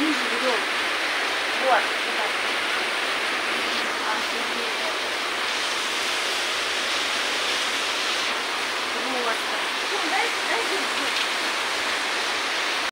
ниже берем. Вот, вот